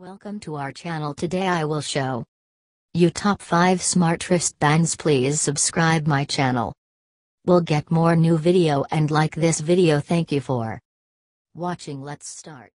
Welcome to our channel today I will show you top 5 smart wristbands please subscribe my channel. We'll get more new video and like this video thank you for watching let's start.